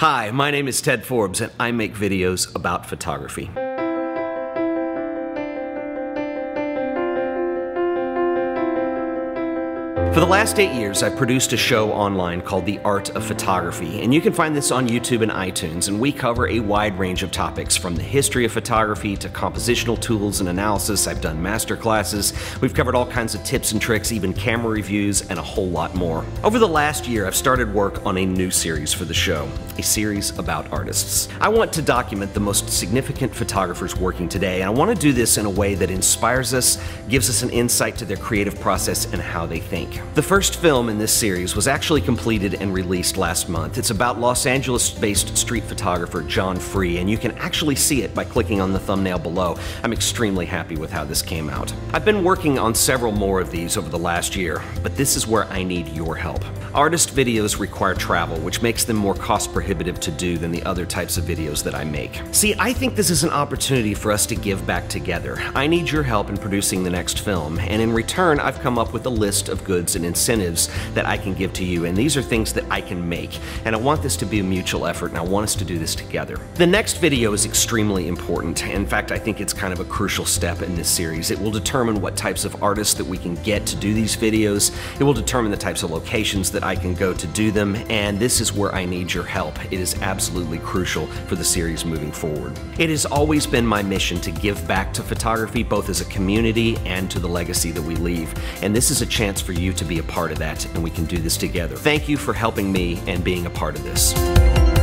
Hi, my name is Ted Forbes, and I make videos about photography. For the last eight years, I've produced a show online called The Art of Photography, and you can find this on YouTube and iTunes. And we cover a wide range of topics from the history of photography to compositional tools and analysis. I've done master classes, we've covered all kinds of tips and tricks, even camera reviews, and a whole lot more. Over the last year, I've started work on a new series for the show, a series about artists. I want to document the most significant photographers working today, and I want to do this in a way that inspires us, gives us an insight to their creative process and how they think. The first film in this series was actually completed and released last month. It's about Los Angeles based street photographer John Free, and you can actually see it by clicking on the thumbnail below. I'm extremely happy with how this came out. I've been working on several more of these over the last year, but this is where I need your help. Artist videos require travel, which makes them more cost prohibitive to do than the other types of videos that I make. See, I think this is an opportunity for us to give back together. I need your help in producing the next film, and in return, I've come up with a list of and incentives that I can give to you, and these are things that I can make. And I want this to be a mutual effort, and I want us to do this together. The next video is extremely important. In fact, I think it's kind of a crucial step in this series. It will determine what types of artists that we can get to do these videos. It will determine the types of locations that I can go to do them, and this is where I need your help. It is absolutely crucial for the series moving forward. It has always been my mission to give back to photography, both as a community and to the legacy that we leave, and this is a chance for you to be a part of that, and we can do this together. Thank you for helping me and being a part of this.